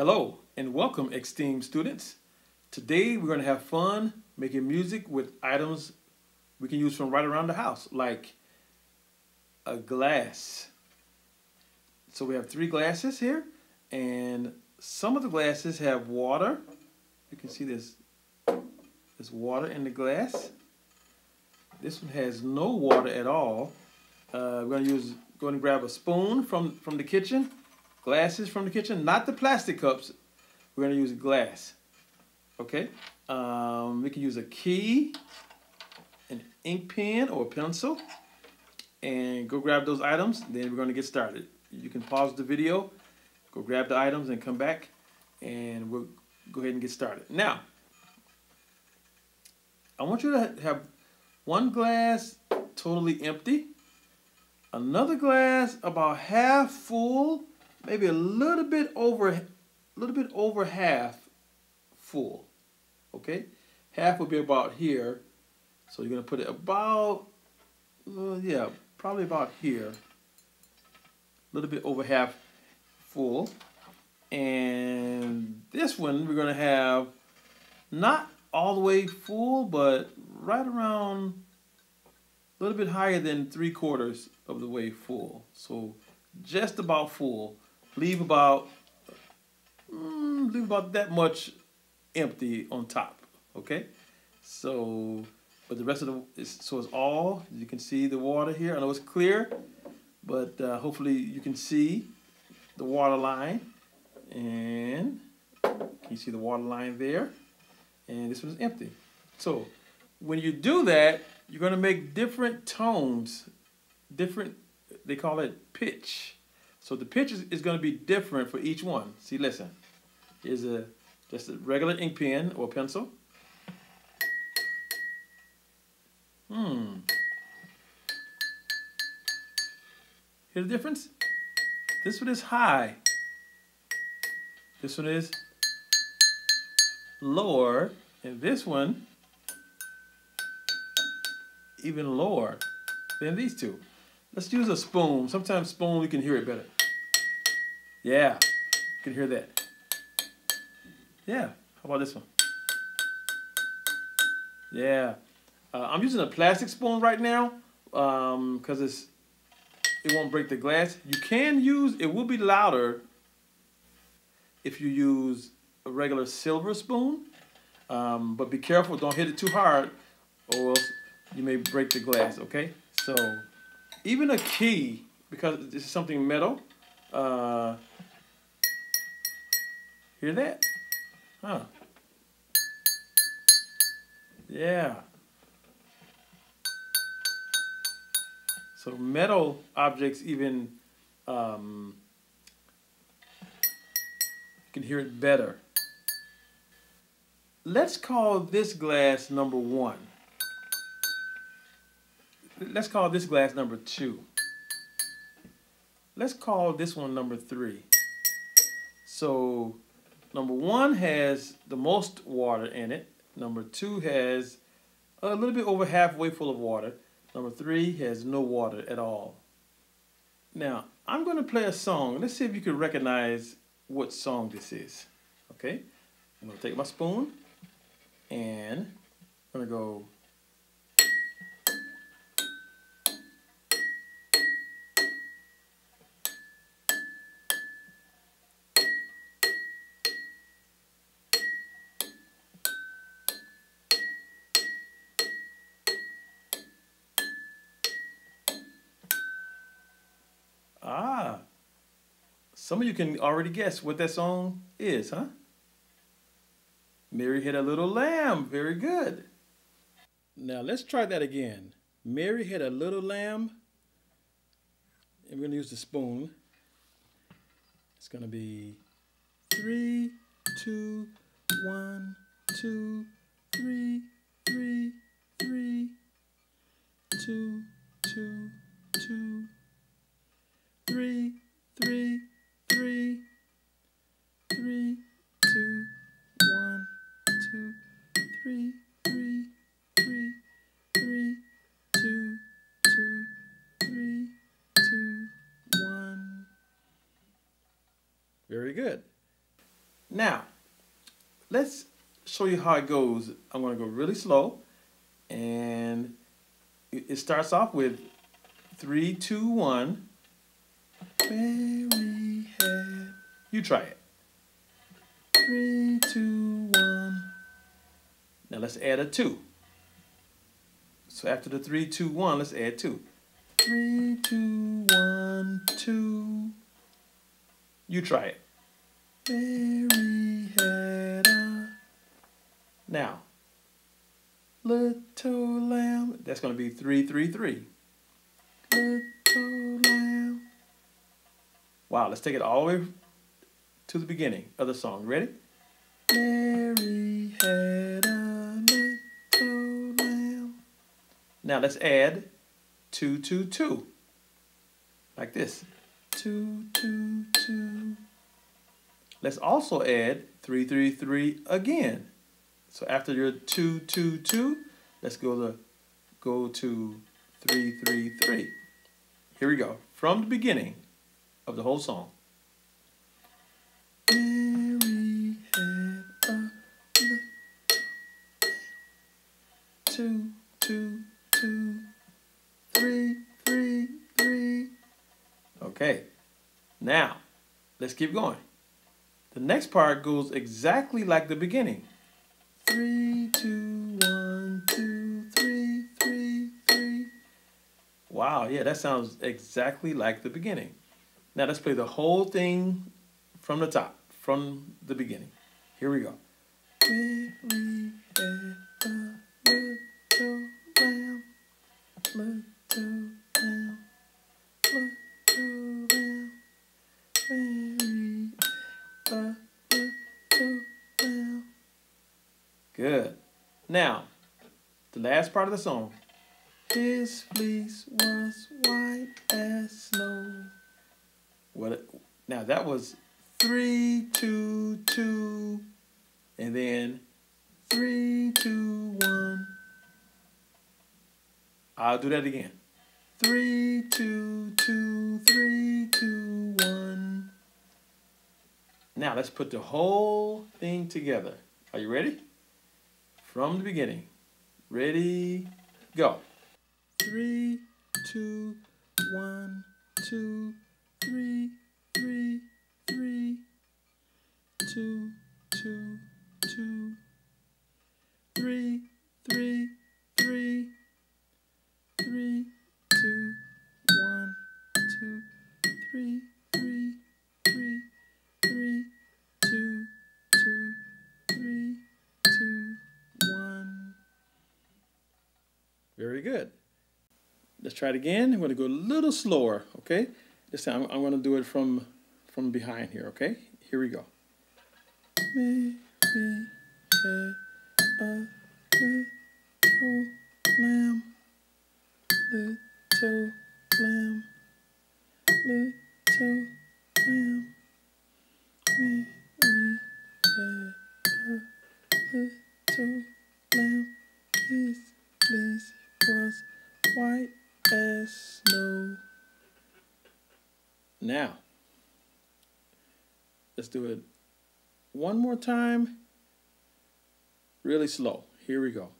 Hello and welcome XSTEAM students. Today we're going to have fun making music with items we can use from right around the house like a glass. So we have three glasses here and some of the glasses have water. You can see this there's water in the glass. This one has no water at all. Uh, we're going to use go and grab a spoon from from the kitchen glasses from the kitchen, not the plastic cups. We're to use glass. Okay? Um, we can use a key, an ink pen, or a pencil, and go grab those items. Then we're going to get started. You can pause the video, go grab the items, and come back, and we'll go ahead and get started. Now, I want you to have one glass totally empty, another glass about half full, maybe a little bit over a little bit over half full okay? Half will be about here so you're gonna put it about uh, yeah probably about here. A little bit over half full. And this one we're gonna have not all the way full but right around a little bit higher than three quarters of the way full. So just about full leave about mm, leave about that much empty on top. Okay, so but the rest of the is, so it's all you can see the water here. I know it's clear, but uh, hopefully you can see the water line and you see the water line there? And this one is empty. So when you do that, you're going to make different tones, different, they call it pitch. So the pitch is, going to be different for each one. See, listen. Here's a just a regular ink pen or pencil. Hmm. Hear the difference? This one is high. This one is lower. And this one even lower than these two. Let's use a spoon. Sometimes spoon, we can hear it better. Yeah, you can hear that. Yeah, how about this one? Yeah, uh, I'm using a plastic spoon right now because um, it's it won't break the glass. You can use, it will be louder if you use a regular silver spoon, um, but be careful, don't hit it too hard or else you may break the glass, okay? So even a key, because this is something metal, uh, hear that? Huh. Yeah. So metal objects even, um, you can hear it better. Let's call this glass number one let's call this glass number two. Let's call this one number three. So number one has the most water in it. Number two has a little bit over halfway full of water. Number three has no water at all. Now, I'm going to play a song. Let's see if you can recognize what song this is. Okay? I'm going to take my spoon and I'm going to go some of you can already guess what that song is, huh? Mary had a little lamb. Very good. Now let's try that again. Mary had a little lamb. And we're going to use the spoon. It's going to be three, two, one, two, three, three, three, two, Good. Now, let's show you how it goes. I'm going to go really slow. And it starts off with three, two, one. You try it. Three, two, one. Now let's add a two. So after the three, two, one, let's add two. Three, two, one, two. You try it. Mary had a. Now, little lamb. That's going to be three, three, three. Little lamb. Wow, let's take it all the way to the beginning of the song. Ready? Mary had a little lamb. Now let's add two, two, two. Like this. Two, two, two. Let's also add three, three, three again. So after your two, two, two, let's go to go to three, three, three. Here we go. From the beginning of the whole song. Two, two, two, three, three, three. Okay. Now, let's keep going. The next part goes exactly like the beginning. Three, two, one, two, three, three, three. Wow, yeah, that sounds exactly like the beginning. Now let's play the whole thing from the top, from the beginning. Here we go. Now, the last part of the song. His fleece was white as snow. What? Now that was three, two, two, and then three, two, one. I'll do that again. Three, two, two, three, two, one. Now let's put the whole thing together. Are you ready? From the beginning. Ready, go. Three, two, one, two, three, three, three, two, two, two, three, three, Very good. Let's try it again. I'm going to go a little slower, okay? This time I'm going to do it from from behind here, okay? Here we go. Little lamb, little Now, let's do it one more time, really slow. Here we go.